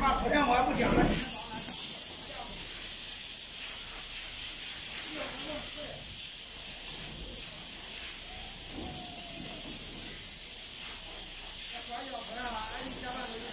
妈，昨天我还不讲了。Wabarakatuh.